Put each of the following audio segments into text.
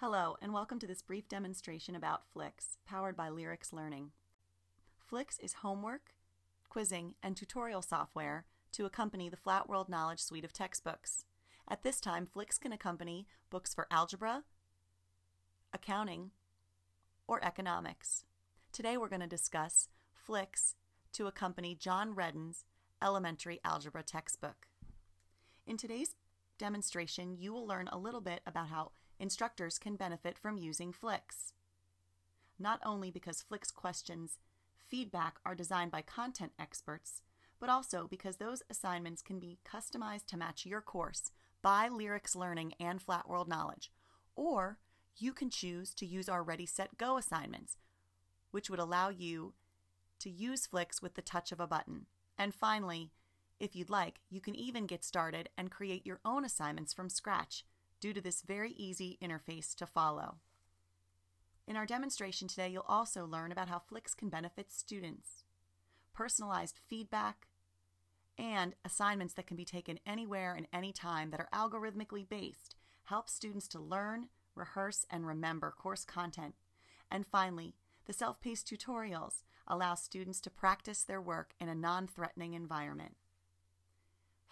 Hello, and welcome to this brief demonstration about FLYX, powered by Lyryx Learning. FLYX is homework, quizzing, and tutorial software to accompany the Flat World Knowledge suite of textbooks. At this time, FLYX can accompany books for algebra, accounting, or economics. Today we're going to discuss FLYX to accompany John Redden's elementary algebra textbook. In today's demonstration, you will learn a little bit about how instructors can benefit from using FLYX. Not only because FLYX questions feedback are designed by content experts, but also because those assignments can be customized to match your course by Lyryx Learning and Flat World Knowledge. Or you can choose to use our Ready, Set, Go assignments, which would allow you to use FLYX with the touch of a button. And finally, if you'd like, you can even get started and create your own assignments from scratch due to this very easy interface to follow. In our demonstration today, you'll also learn about how FLYX can benefit students, personalized feedback, and assignments that can be taken anywhere and anytime that are algorithmically based help students to learn, rehearse, and remember course content. And finally, the self-paced tutorials allow students to practice their work in a non-threatening environment.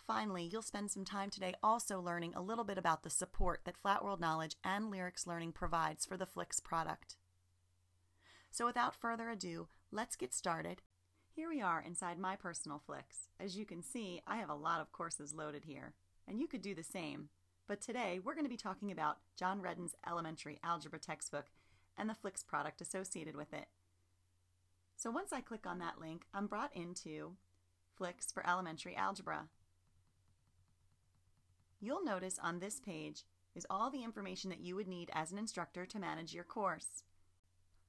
Finally, you'll spend some time today also learning a little bit about the support that Flat World Knowledge and Lyryx Learning provides for the FLYX product. So without further ado, let's get started. Here we are inside my personal FLYX. As you can see, I have a lot of courses loaded here, and you could do the same. But today, we're going to be talking about John Redden's elementary algebra textbook and the FLYX product associated with it. So once I click on that link, I'm brought into FLYX for elementary algebra. You'll notice on this page is all the information that you would need as an instructor to manage your course.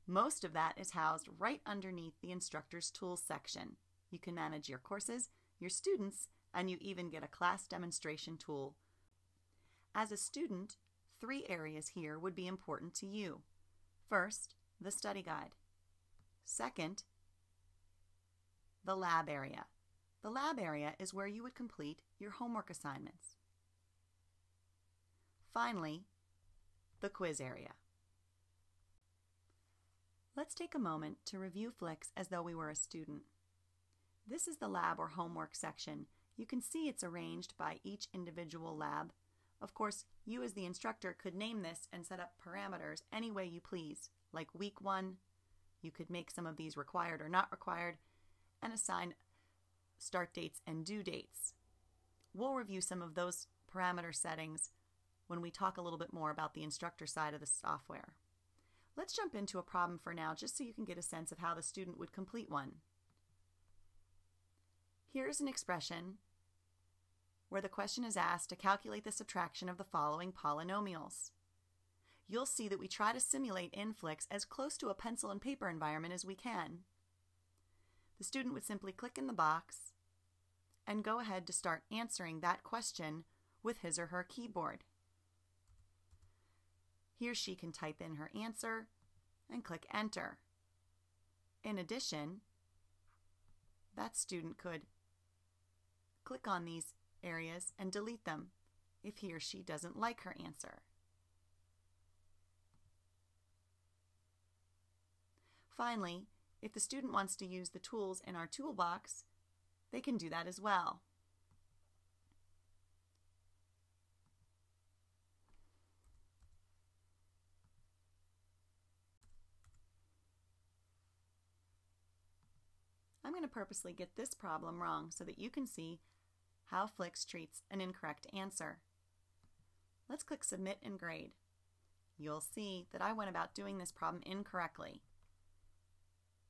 Most of that is housed right underneath the Instructor's Tools section. You can manage your courses, your students, and you even get a class demonstration tool. As a student, three areas here would be important to you. First, the study guide. Second, the lab area. The lab area is where you would complete your homework assignments. Finally, the quiz area. Let's take a moment to review FLYX as though we were a student. This is the lab or homework section. You can see it's arranged by each individual lab. Of course, you as the instructor could name this and set up parameters any way you please, like week one, you could make some of these required or not required, and assign start dates and due dates. We'll review some of those parameter settings when we talk a little bit more about the instructor side of the software. Let's jump into a problem for now just so you can get a sense of how the student would complete one. Here's an expression where the question is asked to calculate the subtraction of the following polynomials. You'll see that we try to simulate in FLYX as close to a pencil and paper environment as we can. The student would simply click in the box and go ahead to start answering that question with his or her keyboard. He or she can type in her answer and click enter. In addition, that student could click on these areas and delete them if he or she doesn't like her answer. Finally, if the student wants to use the tools in our toolbox, they can do that as well. Going to purposely get this problem wrong so that you can see how FLYX treats an incorrect answer. Let's click Submit and Grade. You'll see that I went about doing this problem incorrectly.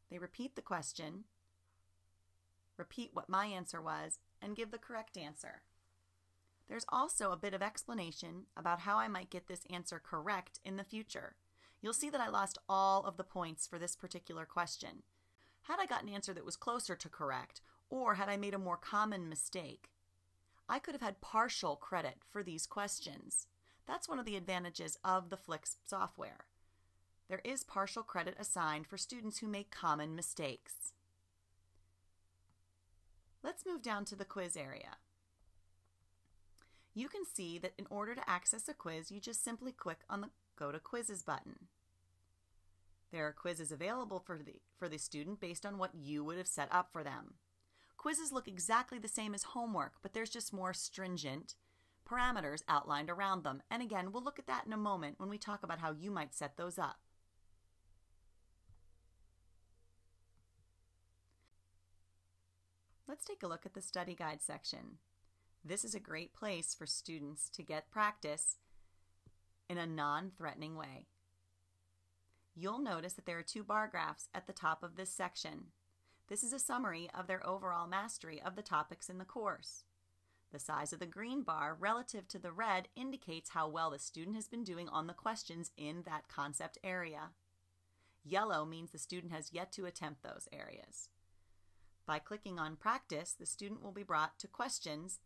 They repeat the question, repeat what my answer was, and give the correct answer. There's also a bit of explanation about how I might get this answer correct in the future. You'll see that I lost all of the points for this particular question. Had I got an answer that was closer to correct, or had I made a more common mistake, I could have had partial credit for these questions. That's one of the advantages of the FLYX software. There is partial credit assigned for students who make common mistakes. Let's move down to the quiz area. You can see that in order to access a quiz, you just simply click on the go to Quizzes button. There are quizzes available for the, for the student based on what you would have set up for them. Quizzes look exactly the same as homework, but there's just more stringent parameters outlined around them. And again, we'll look at that in a moment when we talk about how you might set those up. Let's take a look at the study guide section. This is a great place for students to get practice in a non-threatening way. You'll notice that there are two bar graphs at the top of this section. This is a summary of their overall mastery of the topics in the course. The size of the green bar relative to the red indicates how well the student has been doing on the questions in that concept area. Yellow means the student has yet to attempt those areas. By clicking on Practice, the student will be brought to questions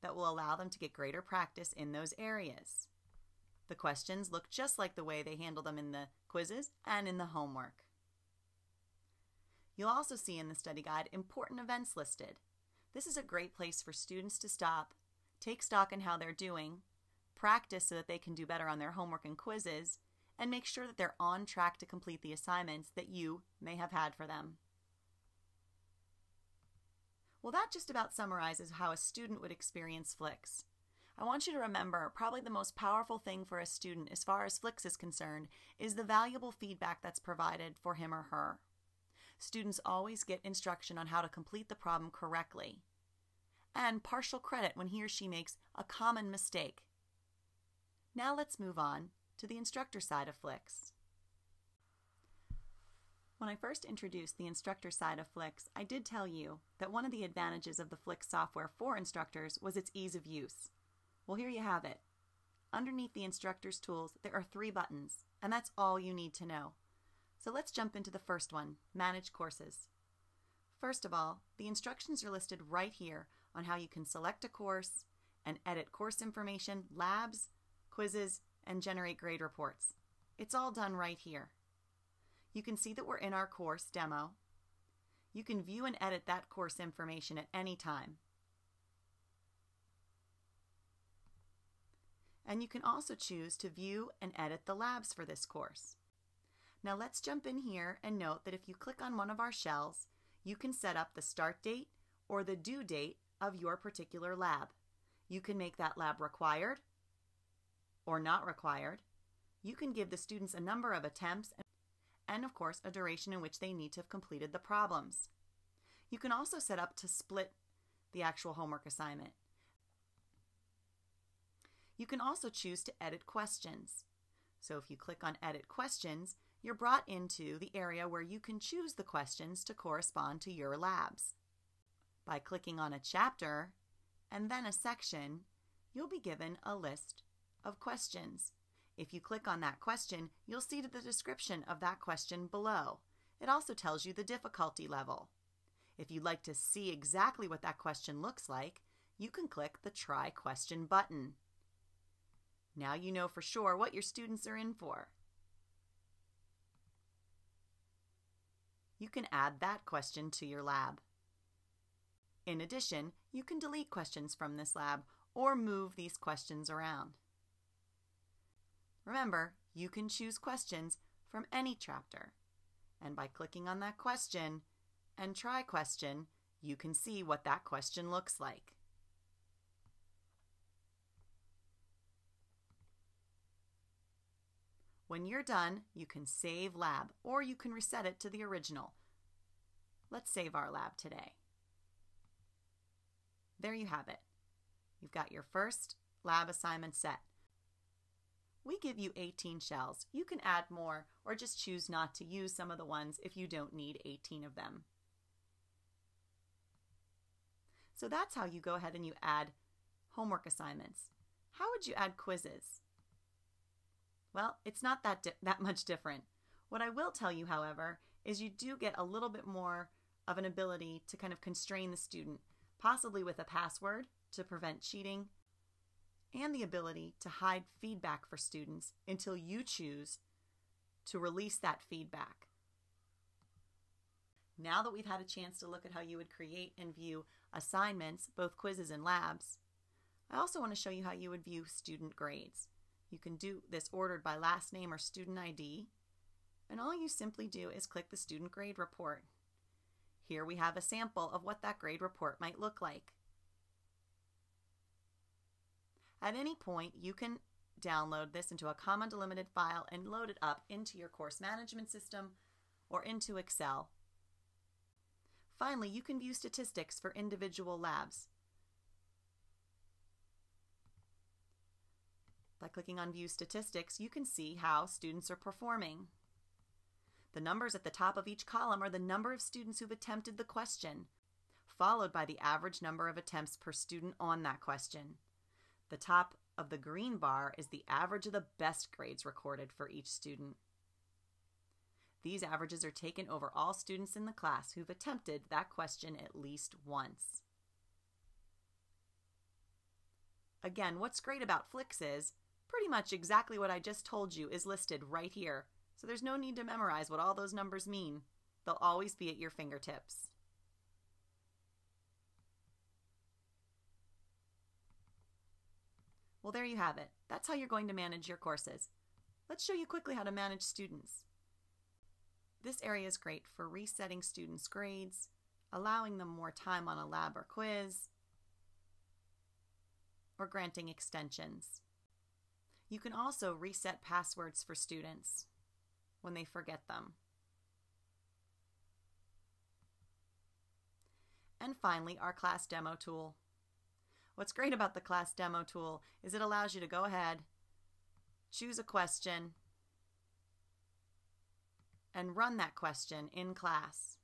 that will allow them to get greater practice in those areas. The questions look just like the way they handle them in the quizzes and in the homework. You'll also see in the study guide important events listed. This is a great place for students to stop, take stock in how they're doing, practice so that they can do better on their homework and quizzes, and make sure that they're on track to complete the assignments that you may have had for them. Well, that just about summarizes how a student would experience FLYX. I want you to remember probably the most powerful thing for a student as far as FLYX is concerned is the valuable feedback that's provided for him or her. Students always get instruction on how to complete the problem correctly, and partial credit when he or she makes a common mistake. Now let's move on to the instructor side of FLYX. When I first introduced the instructor side of FLYX, I did tell you that one of the advantages of the FLYX software for instructors was its ease of use. Well, here you have it. Underneath the instructor's tools, there are three buttons, and that's all you need to know. So let's jump into the first one, Manage Courses. First of all, the instructions are listed right here on how you can select a course and edit course information, labs, quizzes, and generate grade reports. It's all done right here. You can see that we're in our course demo. You can view and edit that course information at any time. And you can also choose to view and edit the labs for this course. Now let's jump in here and note that if you click on one of our shells, you can set up the start date or the due date of your particular lab. You can make that lab required or not required. You can give the students a number of attempts and of course a duration in which they need to have completed the problems. You can also set up to split the actual homework assignment. You can also choose to edit questions. So if you click on Edit Questions, you're brought into the area where you can choose the questions to correspond to your labs. By clicking on a chapter and then a section, you'll be given a list of questions. If you click on that question, you'll see the description of that question below. It also tells you the difficulty level. If you'd like to see exactly what that question looks like, you can click the Try Question button. Now you know for sure what your students are in for. You can add that question to your lab. In addition, you can delete questions from this lab or move these questions around. Remember, you can choose questions from any chapter. And by clicking on that question and try question, you can see what that question looks like. When you're done, you can save lab or you can reset it to the original. Let's save our lab today. There you have it. You've got your first lab assignment set. We give you 18 shells. You can add more or just choose not to use some of the ones if you don't need 18 of them. So that's how you go ahead and you add homework assignments. How would you add quizzes? Well, it's not that, that much different. What I will tell you, however, is you do get a little bit more of an ability to kind of constrain the student, possibly with a password to prevent cheating and the ability to hide feedback for students until you choose to release that feedback. Now that we've had a chance to look at how you would create and view assignments, both quizzes and labs, I also want to show you how you would view student grades. You can do this ordered by last name or student ID. And all you simply do is click the student grade report. Here we have a sample of what that grade report might look like. At any point, you can download this into a comma delimited file and load it up into your course management system or into Excel. Finally, you can view statistics for individual labs. By clicking on View Statistics, you can see how students are performing. The numbers at the top of each column are the number of students who've attempted the question, followed by the average number of attempts per student on that question. The top of the green bar is the average of the best grades recorded for each student. These averages are taken over all students in the class who've attempted that question at least once. Again, what's great about FLYX is pretty much exactly what I just told you is listed right here, so there's no need to memorize what all those numbers mean. They'll always be at your fingertips. Well, there you have it. That's how you're going to manage your courses. Let's show you quickly how to manage students. This area is great for resetting students' grades, allowing them more time on a lab or quiz, or granting extensions. You can also reset passwords for students when they forget them. And finally, our class demo tool. What's great about the class demo tool is it allows you to go ahead, choose a question, and run that question in class.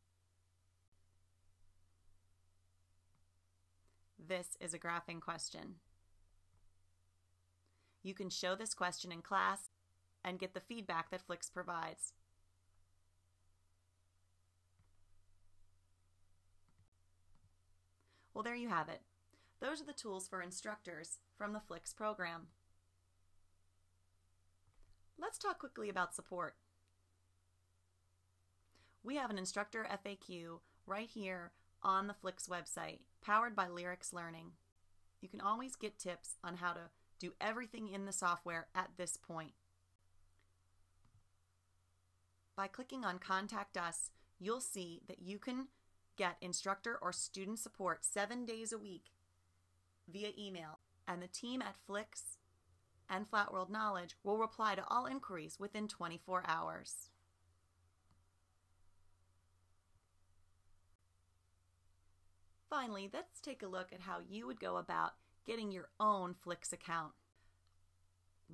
This is a graphing question. You can show this question in class and get the feedback that FLYX provides. Well, there you have it. Those are the tools for instructors from the FLYX program. Let's talk quickly about support. We have an instructor FAQ right here on the FLYX website, powered by Lyryx Learning. You can always get tips on how to do everything in the software at this point. By clicking on Contact Us, you'll see that you can get instructor or student support seven days a week via email, and the team at FLYX and Flat World Knowledge will reply to all inquiries within 24 hours. Finally, let's take a look at how you would go about getting your own FLYX account.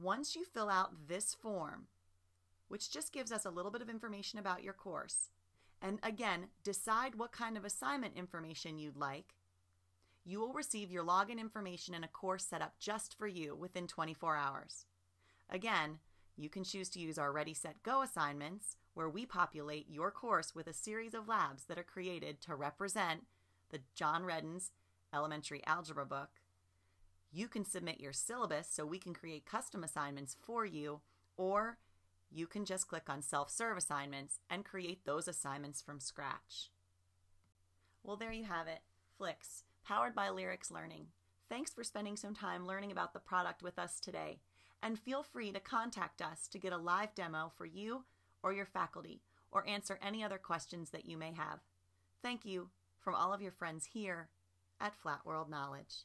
Once you fill out this form, which just gives us a little bit of information about your course, and again, decide what kind of assignment information you'd like, you will receive your login information and a course set up just for you within 24 hours. Again, you can choose to use our Ready, Set, Go assignments, where we populate your course with a series of labs that are created to represent the John Redden's Elementary Algebra book. You can submit your syllabus so we can create custom assignments for you, or you can just click on self serve assignments and create those assignments from scratch. Well, there you have it FLYX powered by Lyryx Learning. Thanks for spending some time learning about the product with us today, and feel free to contact us to get a live demo for you or your faculty, or answer any other questions that you may have. Thank you from all of your friends here at Flat World Knowledge.